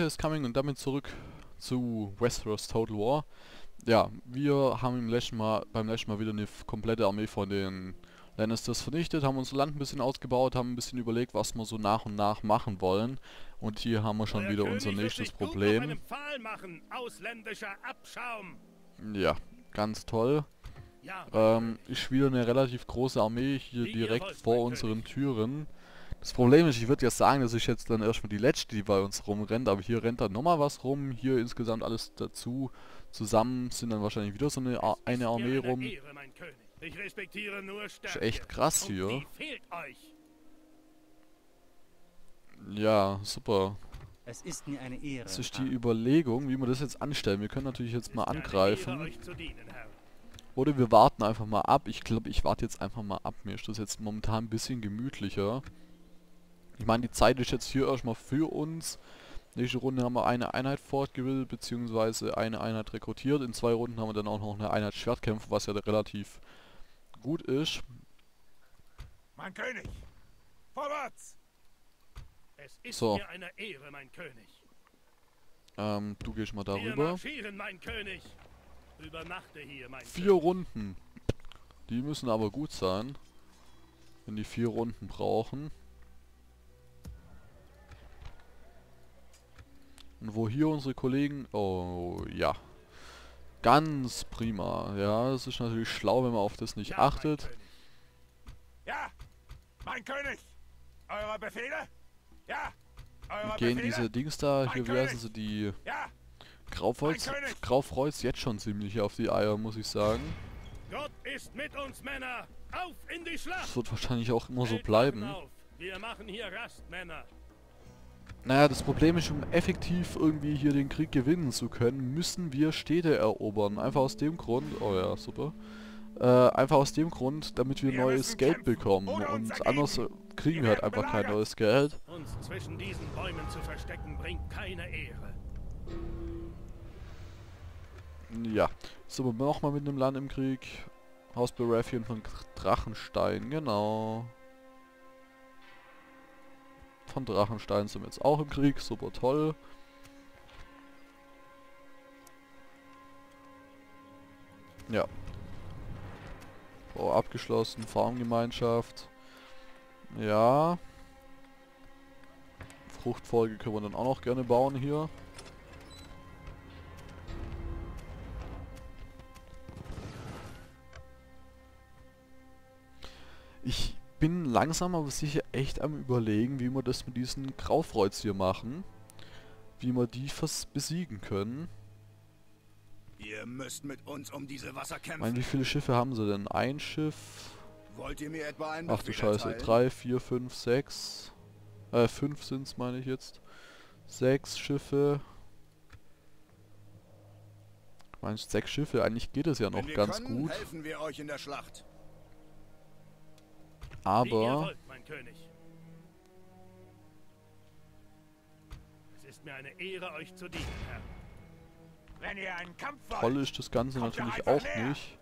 Winter is Coming und damit zurück zu Westeros Total War. Ja, wir haben im letzten Mal, beim letzten Mal wieder eine komplette Armee von den Lannisters vernichtet, haben unser Land ein bisschen ausgebaut, haben ein bisschen überlegt, was wir so nach und nach machen wollen. Und hier haben wir schon Euer wieder König unser nächstes Problem. machen. Ja, ganz toll. Ja, Ähm, ist wieder eine relativ große Armee hier direkt vor unseren. Türen. Das Problem ist, ich würde ja sagen, das ist jetzt dann erstmal die letzte, die bei uns rumrennt, aber hier rennt dann nochmal was rum, hier insgesamt alles dazu. Zusammen sind dann wahrscheinlich wieder so eine, Ar eine ist Armee rum. Ich Stärke. echt krass hier. Die fehlt euch. Ja, super. Es ist mir eine Ehre. Das ist die. Überlegung, wie wir das jetzt anstellen. Wir können natürlich jetzt mal ist angreifen. Oder wir warten einfach mal ab. Ich glaube, ich warte jetzt einfach mal ab. Mir ist das jetzt momentan ein bisschen gemütlicher. Ich meine, die Zeit ist jetzt hier erstmal für uns. Nächste Runde haben wir eine Einheit fortgebildet, beziehungsweise eine Einheit rekrutiert. In zwei Runden haben wir dann auch noch eine Einheit Schwertkämpfer, was ja relativ gut ist. Mein König! Vorwärts! Es ist So. mir eine Ehre, mein König. Ähm, du gehst mal darüber. hier, Vier. Runden. Die müssen aber gut sein. Wenn die vier Runden brauchen. Und wo hier unsere Kollegen... Oh, ja. Ganz prima. Ja, es ist natürlich schlau, wenn man auf das nicht Ja, mein achtet. König. Ja! Mein König! Eure Befehle? Ja! Eure Gehen Befehle? diese Dings da, Mein hier, wie heißen König. sie, die Ja! Graufreuz, Mein. Graufreuz jetzt schon ziemlich auf die Eier, muss ich sagen. Gott ist mit uns, Männer. Auf in die Schlacht. Das wird wahrscheinlich auch immer so bleiben. Wir machen hier Rast, Männer. Naja, das Problem ist, um effektiv irgendwie hier den Krieg gewinnen zu können, müssen wir Städte erobern. Einfach aus dem Grund, oh ja, super. Äh, einfach aus dem Grund, damit wir Wir neues Geld kämpfen bekommen. Und anders kriegen Wir halt einfach kein neues Geld. Uns zwischen diesen Bäumen zu verstecken, bringt keine Ehre. Ja, sind wir nochmal mit einem Land im Krieg. Haus Baratheon von Drachenstein, genau. Von Drachenstein sind wir jetzt auch im Krieg, super toll. Ja. Bau abgeschlossen, Farmgemeinschaft. Ja. Fruchtfolge können wir dann auch noch gerne bauen hier. Langsam aber sicher echt am überlegen, wie wir das mit diesen Graufreuz hier machen. Wie wir die vers besiegen können. Ihr müsst mit uns um diese Wasser kämpfen. meine, wie viele Schiffe haben sie denn? Ein Schiff. Wollt ihr mir etwa einen Ach du Scheiße. erteilen? Drei, vier, fünf, sechs. Äh, fünf sind's, meine ich jetzt. Sechs Schiffe. Ich meine, sechs Schiffe, eigentlich geht es ja noch ganz können, gut. helfen wir euch in der Schlacht. Aber wollt, mein König. Es ist mir eine Ehre, euch zu dienen, Herr. Wenn ihr einen Kampf wollt, toll ist das Ganze natürlich auch näher. nicht.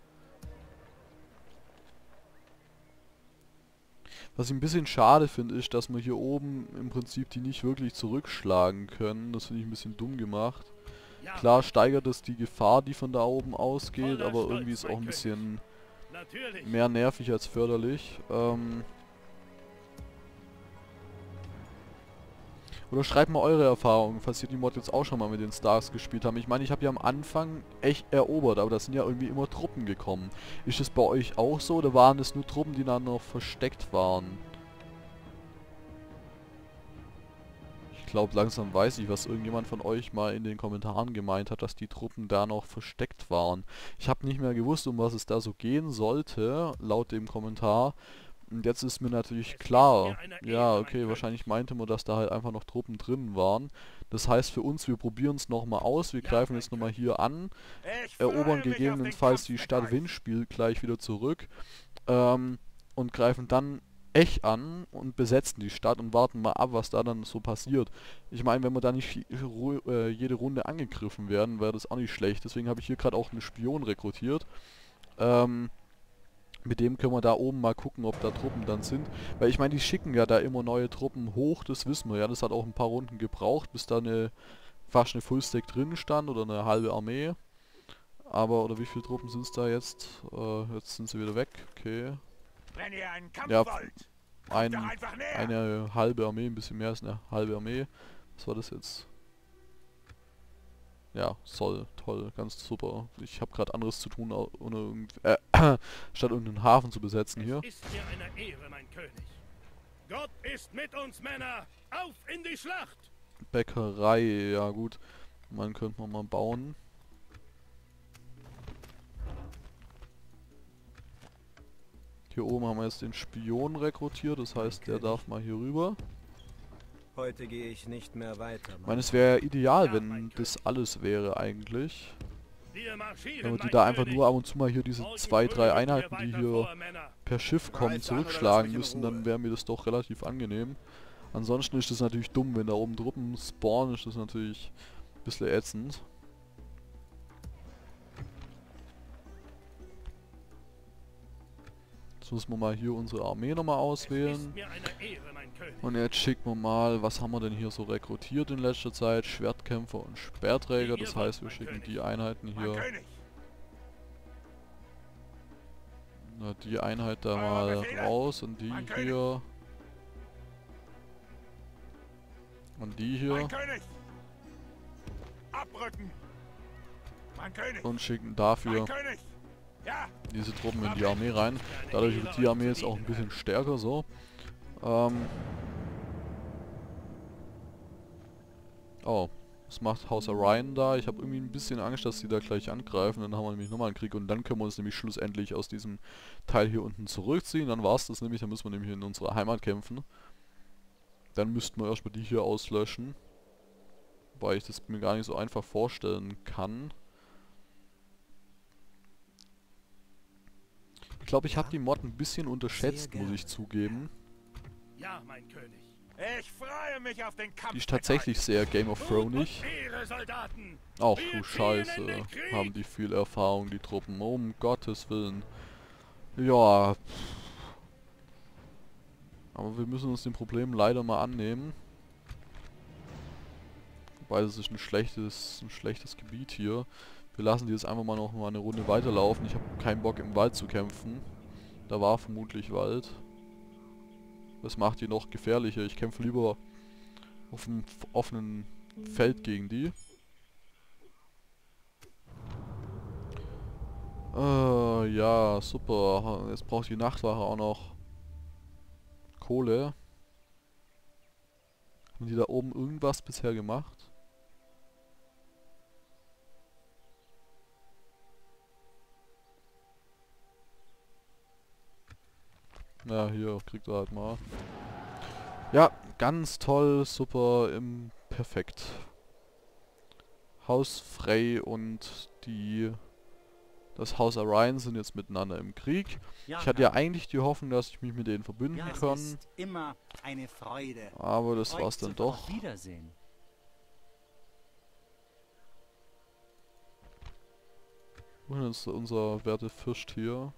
Was ich ein bisschen schade finde, ist, dass wir hier oben im Prinzip die nicht wirklich zurückschlagen können. Das finde ich ein bisschen dumm gemacht. Klar steigert es die Gefahr, die von da oben ausgeht, aber irgendwie ist auch ein bisschen natürlich. mehr nervig als förderlich. Ähm Oder schreibt mal eure Erfahrungen, falls ihr die Mod jetzt auch schon mal mit den Stars gespielt haben. Ich meine, ich habe ja am Anfang echt erobert, aber da sind ja irgendwie immer Truppen gekommen. Ist es bei euch auch so oder waren es nur Truppen, die dann noch versteckt waren? Glaube, langsam weiß ich, was irgendjemand von euch mal in den Kommentaren gemeint hat, dass die Truppen da noch versteckt waren. Ich habe nicht mehr gewusst, um was es da so gehen sollte, laut dem Kommentar. Und jetzt ist mir natürlich klar. Ja, okay, wahrscheinlich meinte man, dass da halt einfach noch Truppen drin waren. Das heißt für uns, wir probieren es nochmal aus. Wir greifen jetzt nochmal hier an, erobern gegebenenfalls die Stadt. Windspiel gleich wieder zurück. Ähm, und greifen dann Ech an und besetzen die Stadt und warten mal ab, was da dann so passiert. Ich meine, wenn wir da nicht ru- äh, jede Runde angegriffen werden, wäre das auch nicht schlecht. Deswegen habe ich hier gerade auch einen Spion rekrutiert. Ähm, mit dem können wir da oben mal gucken, ob da Truppen dann sind. Weil ich meine, die schicken ja da immer neue Truppen hoch, das wissen wir ja. Das hat auch ein paar Runden gebraucht, bis da eine fast eine Fullstack drin stand oder eine halbe Armee. Aber, oder wie viele Truppen sind es da jetzt? Äh, jetzt sind sie wieder weg, okay. Wenn ihr einen Kampf Ja, wollt, Ein, eine halbe Armee, ein bisschen mehr als eine halbe Armee. Was war das jetzt? Ja, soll, toll, ganz super. Ich habe gerade anderes zu tun, ohne irgend, äh, statt irgendeinen Hafen zu besetzen hier. Es ist mir eine Ehre, mein König. Gott ist mit uns, Männer. Auf in die Schlacht! Bäckerei, ja gut. Man könnte man mal bauen. Hier oben haben wir jetzt den Spion rekrutiert, das heißt, der darf mal hier rüber. Heute gehe ich nicht mehr weiter. Ich meine, es wäre ideal, wenn das alles wäre eigentlich. Wenn wir die da einfach nur ab und zu mal hier diese zwei, drei Einheiten, die hier per Schiff kommen, zurückschlagen müssen, dann wäre mir das doch relativ angenehm. Ansonsten ist das natürlich dumm, wenn da oben Truppen spawnen, ist das natürlich ein bisschen ätzend. Jetzt müssen wir mal hier unsere Armee nochmal auswählen. Und jetzt schicken wir mal, was haben wir denn hier so rekrutiert in letzter Zeit? Schwertkämpfer und Speerträger, ihr das heißt wir schicken die Einheiten hier, na, die Einheit da Eure mal raus und die hier. Und die hier. Und schicken dafür diese Truppen in die Armee rein. Dadurch wird die Armee jetzt auch ein bisschen stärker so. Ähm oh, was macht Haus Orion da? Ich habe irgendwie ein bisschen Angst, dass sie da gleich angreifen. Dann haben wir nämlich nochmal einen Krieg und dann können wir uns nämlich schlussendlich aus diesem Teil hier unten zurückziehen. Dann war es das nämlich, dann müssen wir nämlich in unserer Heimat kämpfen. Dann müssten wir erstmal die hier auslöschen. Weil ich das mir gar nicht so einfach vorstellen kann. Glaube, ich habe die Mod ein bisschen unterschätzt, muss ich zugeben. Ja, mein König. ich freue mich auf den Kampf. Die ist tatsächlich sehr Game of Soldaten. Ach du Scheiße, haben die viel Erfahrung, die Truppen. Um Gottes Willen. Ja. Aber wir müssen uns dem Problem leider mal annehmen. Wobei das ist ein schlechtes, ein schlechtes Gebiet hier. Wir lassen die jetzt einfach mal noch mal eine Runde weiterlaufen. Ich habe keinen Bock im Wald zu kämpfen. Da war vermutlich Wald. Das macht die noch gefährlicher. Ich kämpfe lieber auf dem offenen Feld gegen die. Äh, ja, super. Jetzt braucht die Nachtwache auch noch Kohle. Haben die da oben irgendwas bisher gemacht? Ja, hier kriegt er halt mal. Ja, ganz toll, super, im perfekt. Haus Frey und die das Haus Orion sind jetzt miteinander im Krieg. Ich hatte ja Herr. eigentlich die Hoffnung, dass ich mich mit denen verbünden ja, kann, ist immer eine Freude. aber das euch war's dann doch. Wiedersehen. Wohin ist unser werte Fürst hier?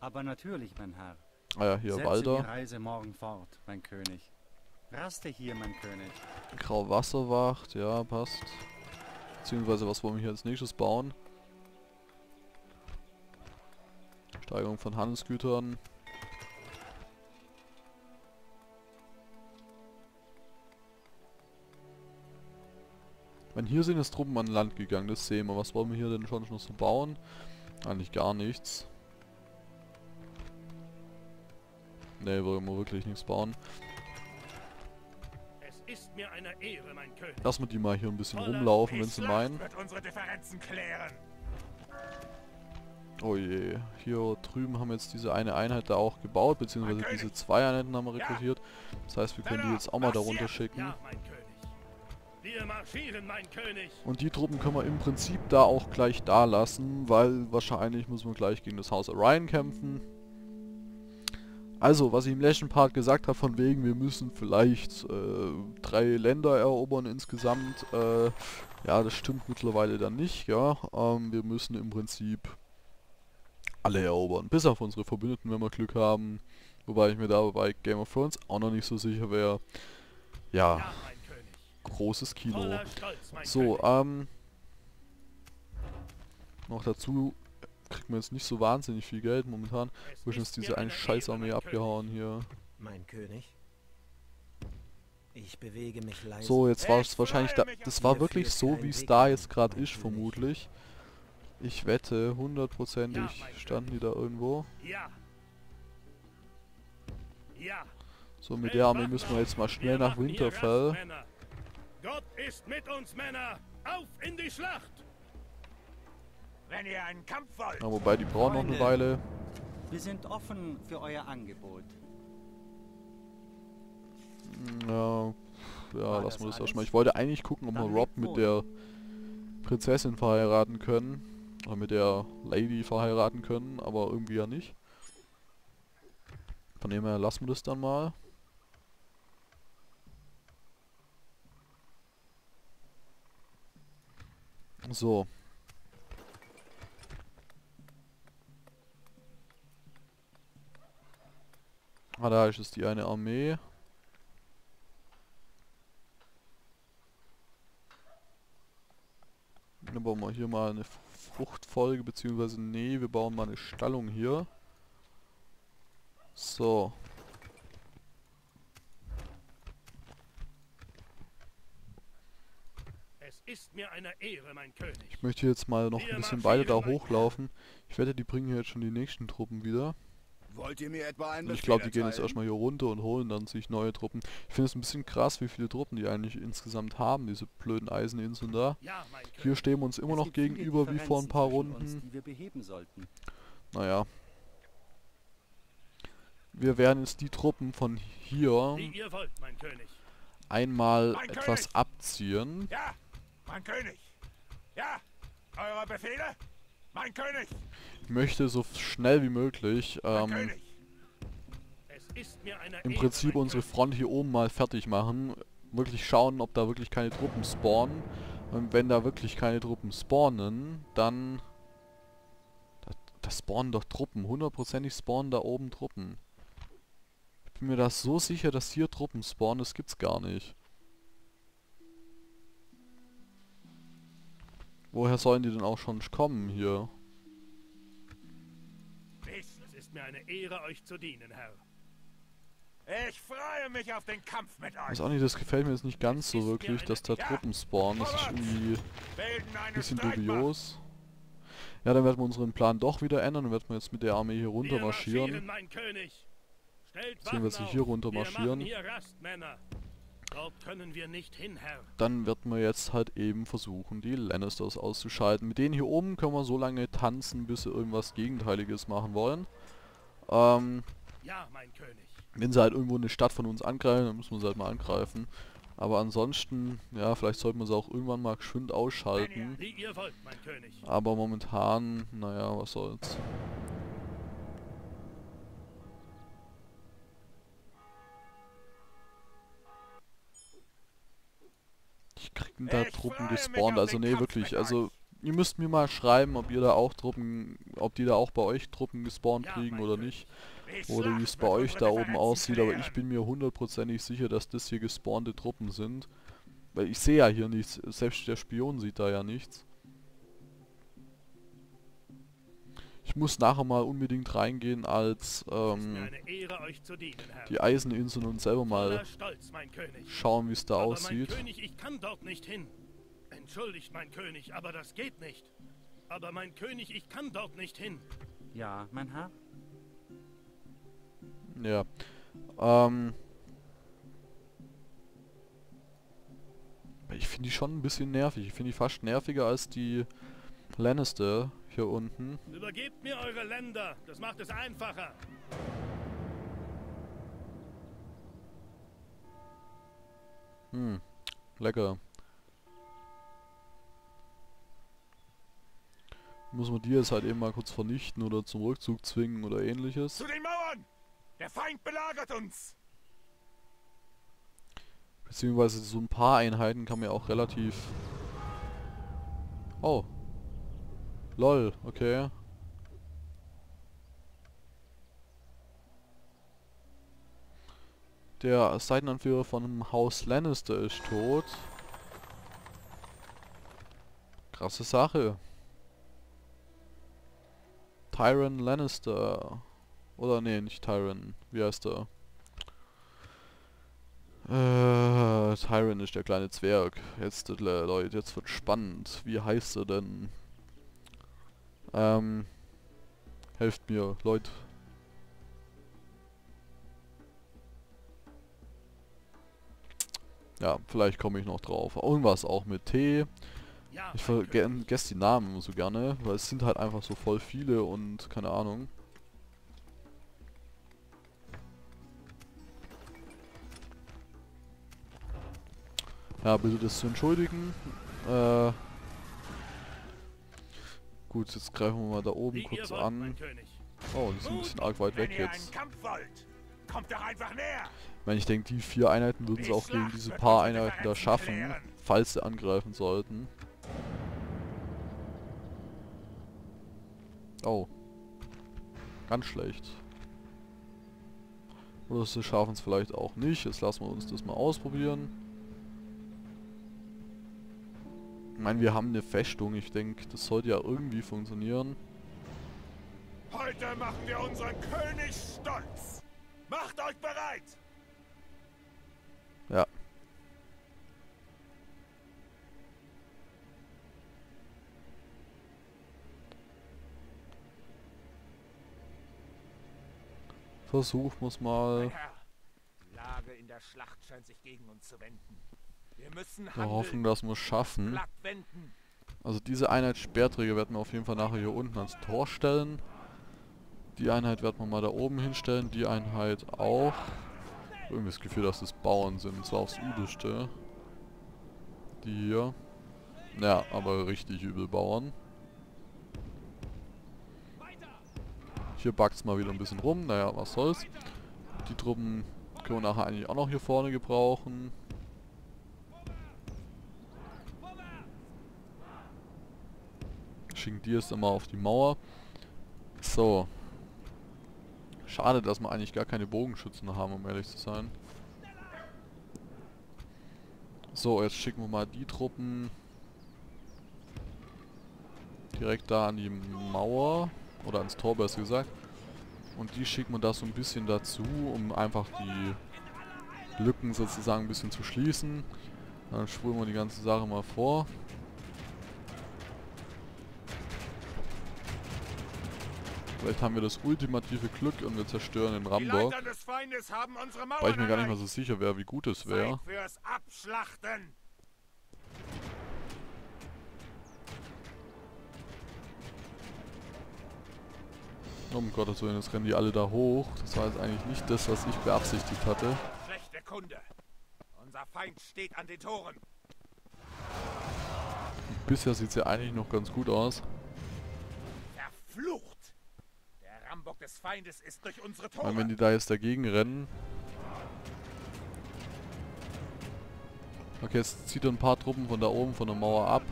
Aber natürlich, mein Herr. Ah ja, hier Setze die Walder. Reise morgen fort, mein König. Raste hier, mein König. Grauwasserwacht, ja, passt. Beziehungsweise, was wollen wir hier als nächstes bauen? Steigerung von Handelsgütern. Wenn hier sind jetzt Truppen an Land gegangen, das sehen wir. Was wollen wir hier denn schon noch so bauen? Eigentlich gar nichts. Ne, wollen wir wirklich nichts bauen. Es ist mir eine Ehre, mein König. Lass mal die mal hier ein bisschen Voller rumlaufen, wenn sie meinen. Oh je, hier drüben haben wir jetzt diese eine Einheit da auch gebaut, beziehungsweise diese zwei Einheiten haben wir rekrutiert. Das heißt, wir können die jetzt auch mal darunter schicken. Ja. Und die Truppen können wir im Prinzip da auch gleich da lassen, weil wahrscheinlich müssen wir gleich gegen das Haus Orion kämpfen. Also, was ich im letzten Part gesagt habe, von wegen, wir müssen vielleicht äh, drei Länder erobern insgesamt, äh, ja, das stimmt mittlerweile dann nicht, ja. Ähm, wir müssen im Prinzip alle erobern, bis auf unsere Verbündeten, wenn wir Glück haben. Wobei ich mir da bei Game of Thrones auch noch nicht so sicher wäre. Ja, großes Kino. Stolz, So, ähm... Noch dazu kriegt man jetzt nicht so wahnsinnig viel Geld momentan. Wo ist diese eine Scheißarmee abgehauen hier? Mein König. Ich bewege mich leise. So, jetzt war es wahrscheinlich da, das war wirklich so, wie es da jetzt gerade ist, vermutlich. Ich wette, hundertprozentig standen die da irgendwo. Ja. Ja. So, mit der Armee müssen wir jetzt mal schnell nach Winterfell. Gott ist mit uns, Männer. Auf in die Schlacht. Wenn ihr einen Kampf wollt. Ja, wobei, die brauchen noch eine. Weile. Wir sind offen für euer Angebot. Hm, Ja, ja lassen wir das erstmal. Ich wollte eigentlich gucken, ob wir Rob mit der Prinzessin verheiraten können. Oder mit der Lady verheiraten können, aber irgendwie ja nicht. Von dem her lassen wir das dann mal. So. Ah, da ist es die eine Armee. Dann bauen wir hier mal eine Fruchtfolge, beziehungsweise nee, wir bauen mal eine Stallung hier. So. Es ist mir eine Ehre, mein König. Ich möchte jetzt mal noch Wir ein bisschen weiter da hochlaufen. Ich wette, die bringen hier jetzt schon die nächsten Truppen wieder. Wollt ihr mir etwa einen ich glaube, die gehen jetzt erstmal hier runter und holen dann sich neue Truppen. Ich finde es ein bisschen krass, wie viele Truppen die eigentlich insgesamt haben, diese blöden Eiseninseln da. Hier stehen wir uns immer noch gegenüber wie vor ein paar Uns, Runden. sollten. Naja. Wir werden jetzt die Truppen von hier wollt, mein König. einmal Mein etwas König! abziehen. Ja, mein König. Ja, eure Befehle? Mein König. Ich möchte so schnell wie möglich ähm, König. Es ist mir eine im Ehre, Prinzip mein unsere. Front hier oben mal fertig machen. Wirklich schauen, ob da wirklich keine Truppen spawnen. Und wenn da wirklich keine Truppen spawnen, dann... Da, da spawnen doch Truppen. Hundertprozentig spawnen da oben Truppen. Ich bin mir da so sicher, dass hier Truppen spawnen. Das gibt's gar nicht. Woher sollen die denn auch schon kommen hier? Es ist mir eine Ehre, euch zu dienen, Herr. Ich freue mich auf den Kampf mit euch. Weiß auch nicht, das gefällt mir jetzt nicht ganz so wirklich, dass da. Truppen spawnen. Das ist irgendwie... Eine bisschen dubios. Ja, dann werden wir unseren Plan doch wieder ändern und werden wir jetzt mit der Armee hier runter Wir marschieren. Stellt Beziehungsweise Waffen hier runter Wir marschieren. Dort können wir nicht hin, Herr. Dann werden wir jetzt halt eben versuchen, die Lannisters auszuschalten. Mit denen hier oben können wir so lange tanzen, bis sie irgendwas Gegenteiliges machen wollen. Ähm, Ja, mein König. wenn sie halt irgendwo eine Stadt von uns angreifen, dann müssen wir sie halt mal angreifen. Aber ansonsten, ja, vielleicht sollten wir sie auch irgendwann mal geschwind ausschalten. Wollt. Aber momentan, naja, was soll's. Ich krieg denn da Truppen gespawnt, also nee, wirklich, also ihr müsst mir mal schreiben, ob ihr da auch Truppen, ob die da auch bei euch Truppen gespawnt kriegen oder nicht. Oder wie es bei euch da oben aussieht, aber ich bin mir hundertprozentig sicher, dass das hier gespawnte Truppen sind. Weil ich sehe ja hier nichts, selbst der Spion sieht da ja nichts. Ich muss nachher mal unbedingt reingehen als ähm, eine Ehre, euch zu dienen, Herr. die Eiseninseln und selber mal Stolz, mein König. schauen, wie es da aber aussieht. mein König, ich kann dort nicht hin. Entschuldigt, mein König, aber das geht nicht. Aber mein König, ich kann dort nicht hin. Ja, mein Herr? Ja. Ähm. Ich finde die schon ein bisschen nervig. Ich finde die fast nerviger als die Lannister hier unten. Übergebt mir eure Länder, das macht es einfacher. Hm. Lecker. Muss man die jetzt halt eben mal kurz vernichten oder zum Rückzug zwingen oder ähnliches. Zu den Mauern! Der Feind belagert uns! Beziehungsweise so ein paar Einheiten kann man ja auch relativ... Oh. Lol, okay. Der Seitenanführer von Haus Lannister ist tot. Krasse Sache. Tyron Lannister. Oder nee, nicht Tyron. Wie heißt er? Äh, Tyron ist der kleine Zwerg. Jetzt, äh, Leute, jetzt wird spannend. Wie heißt er denn? Ähm, helft mir, Leute. Ja, vielleicht komme ich noch drauf. Irgendwas auch mit T. Ich vergesse die Namen immer so gerne, weil es sind halt einfach so voll viele und keine Ahnung. Ja, bitte das zu entschuldigen. Äh, gut, jetzt greifen wir mal da oben Wie kurz wollt, an. Oh, die sind ein bisschen arg weit Wenn weg jetzt. näher. Ich denke, die vier Einheiten würden es Die auch gegen diese paar Einheiten da schaffen, klären. falls sie angreifen sollten. Oh. Ganz schlecht. Oder sie schaffen es vielleicht auch nicht. Jetzt lassen wir uns das mal ausprobieren. Ich meine, wir haben eine Festung. Ich denke, das sollte ja irgendwie funktionieren. Heute machen wir unseren König stolz. Macht euch bereit. Ja. Versuchen wir's mal. Herr, die Lage in der Schlacht scheint sich gegen uns zu wenden. Wir hoffen, dass wir es schaffen. Also diese Einheit Sperrträger werden wir auf jeden Fall nachher hier unten ans Tor stellen. Die Einheit werden wir mal da oben hinstellen. Die Einheit auch. Irgendwie das Gefühl, dass das Bauern sind. Zwar aufs Übelste. Die hier. Ja, aber richtig übel Bauern. Hier backt's mal wieder ein bisschen rum. Naja, was soll's. Die Truppen können wir nachher eigentlich auch noch hier vorne gebrauchen. Schicken die jetzt immer auf die Mauer. So. Schade, dass wir eigentlich gar keine Bogenschützen haben, um ehrlich zu sein. So, jetzt schicken wir mal die Truppen direkt da an die Mauer. Oder ans Tor, besser gesagt. Und die schicken wir da so ein bisschen dazu, um einfach die Lücken sozusagen ein bisschen zu schließen. Dann spulen wir die ganze Sache mal vor. Vielleicht haben wir das ultimative Glück und wir zerstören den Mauern Weil ich mir gar nicht mal so sicher wäre, wie gut es wäre. Um Gottes Willen, jetzt rennen die alle da hoch. Das war jetzt eigentlich nicht das, was ich beabsichtigt hatte. Schlechte Kunde. Unser Feind steht an den Toren. Bisher sieht es ja eigentlich noch ganz gut aus. Verflucht. Rambock des Feindes ist durch unsere Tore. Weil wenn die da jetzt dagegen rennen... Okay, jetzt zieht er ein paar Truppen von da oben von der Mauer ab.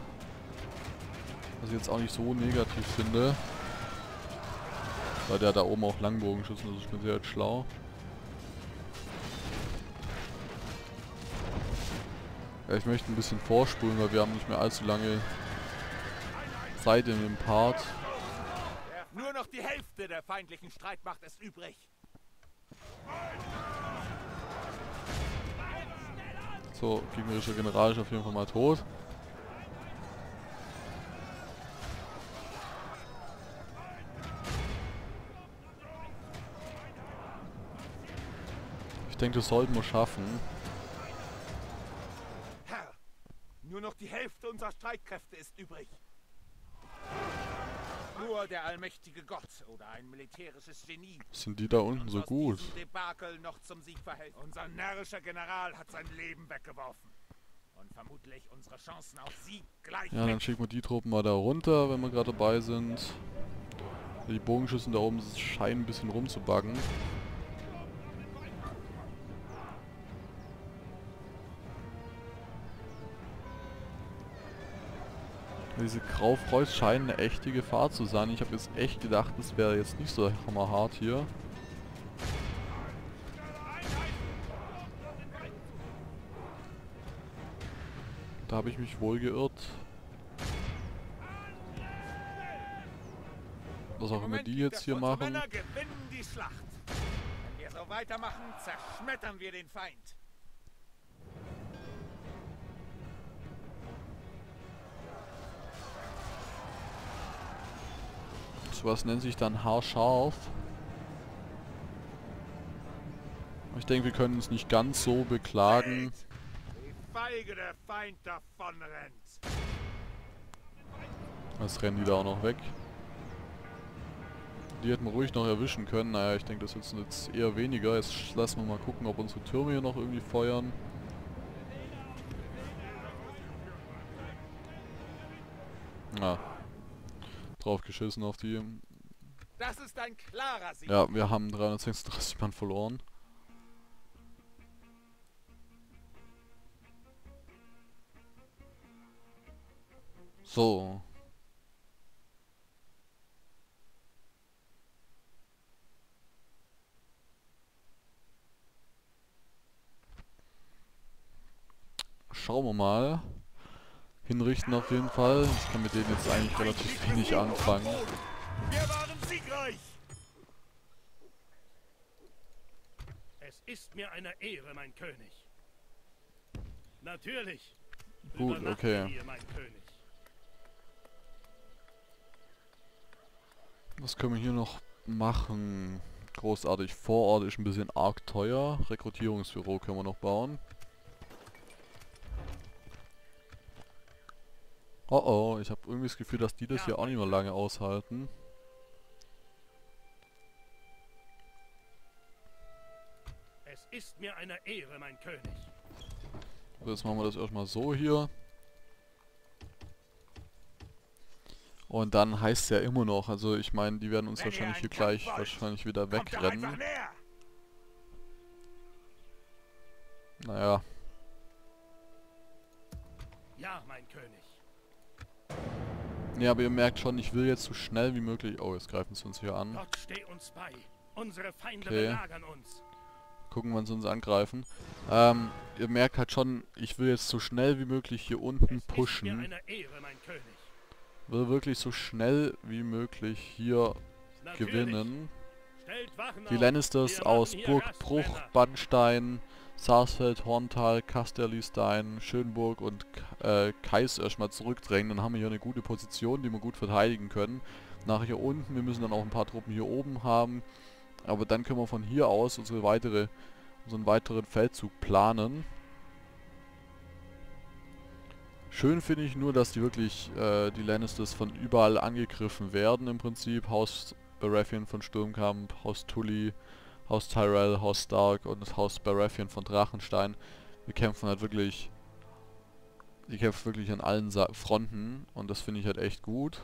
Was ich jetzt auch nicht so negativ finde. Weil der da oben auch Langbogenschützen, das ist mir sehr schlau. Ja, ich möchte ein bisschen vorspulen, weil wir haben nicht mehr allzu lange Zeit in dem Part. Nur noch die Hälfte der feindlichen Streitmacht ist übrig. So, gegnerischer General ist auf jeden Fall mal tot. Ich denke, das sollten wir schaffen. Herr, nur noch die Hälfte unserer Streitkräfte ist übrig. Nur der allmächtige Gott oder ein militärisches Genie Sind die da unten so gut? Debakel noch zum Sieg verhelfen. Unser närrischer General hat sein Leben weggeworfen. Und vermutlich unsere Chancen auf Sieg gleich Ja, dann schicken wir die Truppen mal da runter, wenn wir gerade dabei sind. Die Bogenschützen da oben scheinen ein bisschen rumzubuggen. diese Graufreus scheinen eine echte Gefahr zu sein. Ich habe jetzt echt gedacht, das wäre jetzt nicht so hammerhart hier. Da habe ich mich wohl geirrt. Was auch immer die jetzt hier machen. Wenn wir so weitermachen, zerschmettern wir den Feind. Sowas nennt sich dann haarscharf. Ich denke, wir können uns nicht ganz so beklagen. Jetzt rennen die da auch noch weg. Die hätten wir ruhig noch erwischen können. Naja, ich denke, das ist jetzt eher weniger. Jetzt lassen wir mal gucken, ob unsere Türme hier noch irgendwie feuern. Na. Drauf geschissen auf die. Das ist ein klarer Sieg. Ja, wir haben 336 Mann verloren. So. Schauen wir mal. Hinrichten auf jeden Fall. Ich kann mit denen jetzt eigentlich relativ wenig anfangen. Wir waren siegreich. Es ist mir eine Ehre, mein König. Natürlich. Gut, okay. Hier. Was können wir hier noch machen? Großartig. Vorort ist ein bisschen arg teuer. Rekrutierungsbüro können wir noch bauen. Oh oh, ich habe irgendwie das Gefühl, dass die das hier auch nicht mehr lange aushalten. Es ist mir eine Ehre, mein König. So, jetzt machen wir das erstmal so hier. Und dann heißt es ja immer noch, also ich meine, die werden uns Wenn wahrscheinlich hier gleich wollt, wahrscheinlich wieder wegrennen. Naja, Ja. Ja, aber ihr merkt schon, ich will jetzt so schnell wie möglich... Oh, jetzt greifen sie uns hier an. Gott steh uns bei. Unsere Feinde Okay. belagern uns. gucken, wann sie uns angreifen. Ähm, ihr merkt halt schon, ich will jetzt so schnell wie möglich hier unten Es pushen. Ehre. Will wirklich so schnell wie möglich hier Natürlich. gewinnen. Die. Lannisters aus Burg Bruch. Bannstein, Sarsfeld, Horntal, Casterlystein, Schönburg und äh, Kais erstmal zurückdrängen. Dann haben wir hier eine gute Position, die wir gut verteidigen können. Nach hier unten, wir müssen dann auch ein paar Truppen hier oben haben. Aber dann können wir von hier aus unsere weitere, unseren weiteren Feldzug planen. Schön finde ich nur, dass die wirklich, äh, die Lannisters von überall angegriffen werden im Prinzip. Haus Baratheon von Sturmkamp, Haus Tully, Haus Tyrell, Haus Stark und das Haus Baratheon von Drachenstein. Wir kämpfen halt wirklich, die kämpfen wirklich an allen Sa Fronten und das finde ich halt echt gut.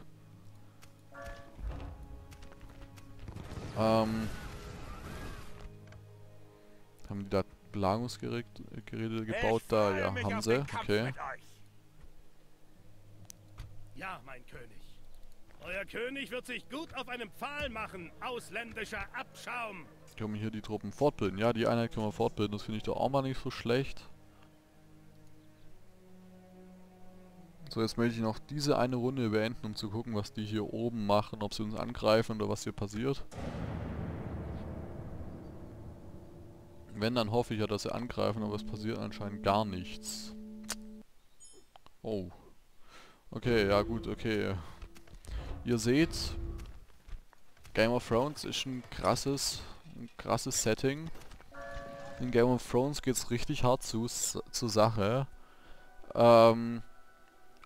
Ähm, haben die da Belagungsgeräte Geräte gebaut? Da, ja, haben sie. Okay. Ja, mein König. Euer König wird sich gut auf einem Pfahl machen. Ausländischer Abschaum. Können wir hier die Truppen fortbilden? Ja, die Einheit können wir fortbilden. Das finde ich doch auch mal nicht so schlecht. So, jetzt möchte ich noch diese eine Runde beenden, um zu gucken, was die hier oben machen, ob sie uns angreifen oder was hier passiert. Wenn, dann hoffe ich ja, dass sie angreifen, aber es passiert anscheinend gar nichts. Oh. Okay, ja gut, okay. Ihr seht, Game of Thrones ist ein krasses, ein krasses Setting. In Game of Thrones geht's richtig hart zu, zur Sache. Ähm,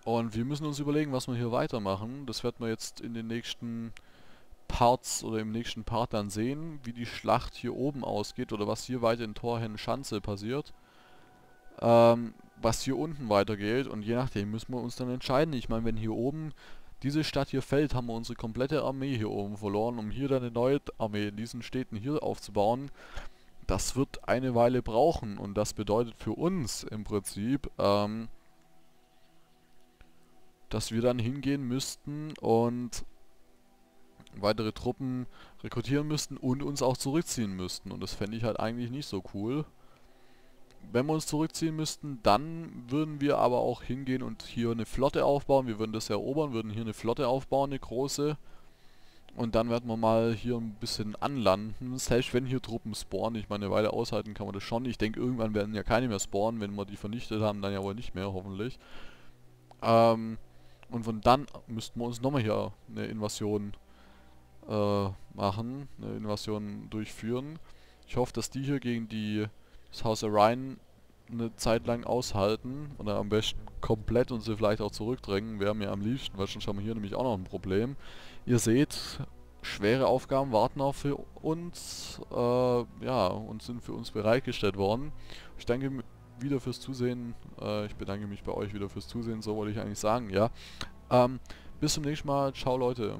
und wir müssen uns überlegen, was wir hier weitermachen. Das werden wir jetzt in den nächsten Parts oder im nächsten Part dann sehen, wie die Schlacht hier oben ausgeht oder was hier weiter in Torhen Schanze passiert. Ähm, was hier unten weitergeht und je nachdem müssen wir uns dann entscheiden. Ich meine, wenn hier oben diese Stadt hier fällt, haben wir unsere komplette Armee hier oben verloren, um hier dann eine neue Armee in diesen Städten hier aufzubauen. Das wird eine Weile brauchen und das bedeutet für uns im Prinzip, ähm, dass wir dann hingehen müssten und weitere Truppen rekrutieren müssten und uns auch zurückziehen müssten. Und das fände ich halt eigentlich nicht so cool. Wenn wir uns zurückziehen müssten, dann würden wir aber auch hingehen und hier eine Flotte aufbauen. Wir würden das erobern, würden hier eine Flotte aufbauen, eine große. Und dann werden wir mal hier ein bisschen anlanden. Selbst wenn hier Truppen spawnen, ich meine, eine Weile aushalten kann man das schon. Ich denke, irgendwann werden ja keine mehr spawnen. Wenn wir die vernichtet haben, dann ja wohl nicht mehr, hoffentlich. Ähm, und von dann müssten wir uns nochmal hier eine Invasion äh, machen. Eine Invasion durchführen. Ich hoffe, dass die hier gegen die das Haus Orion eine Zeit lang aushalten. Oder am besten komplett und sie vielleicht auch zurückdrängen. Wäre mir am liebsten, weil sonst haben wir hier nämlich auch noch ein Problem. Ihr seht, schwere Aufgaben warten auch für uns, äh, ja, und sind für uns bereitgestellt worden. Ich danke wieder fürs Zusehen, äh, ich bedanke mich bei euch wieder fürs Zusehen, so wollte ich eigentlich sagen, ja. Ähm, bis zum nächsten Mal, ciao Leute.